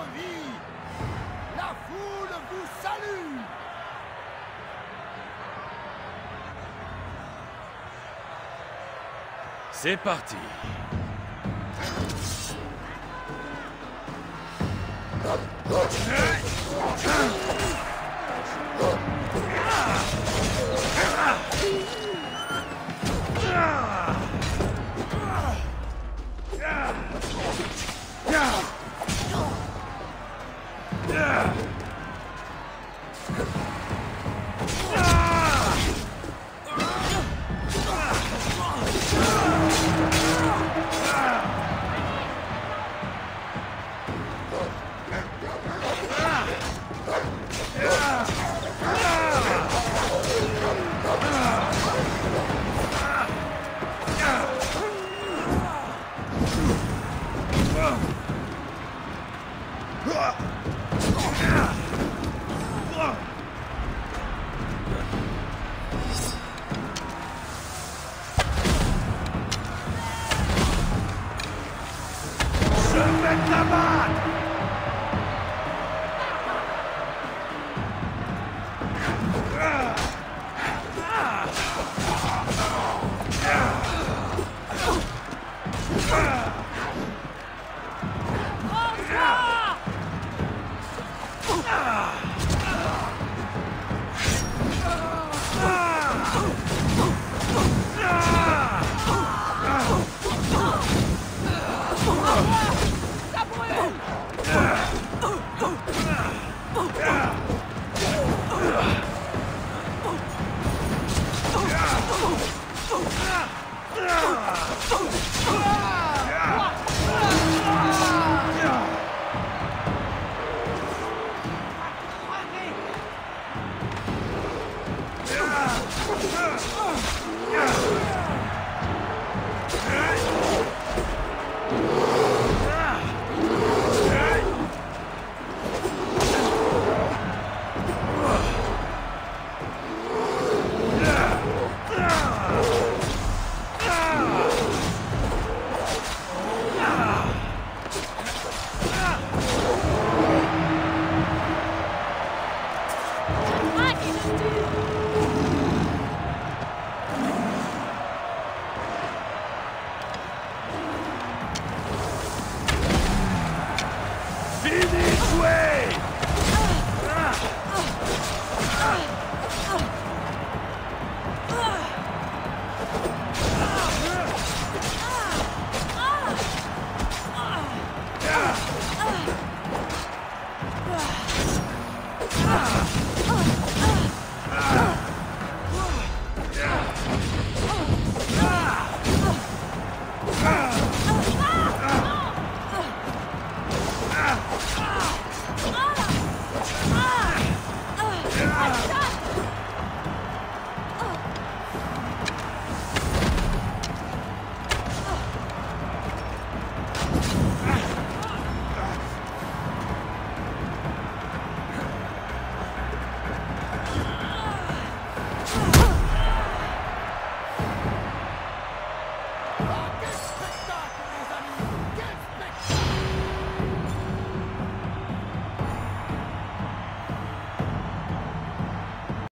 votre vie. La foule vous salue. C'est parti. Je 走走走走走走走走走走走走 away!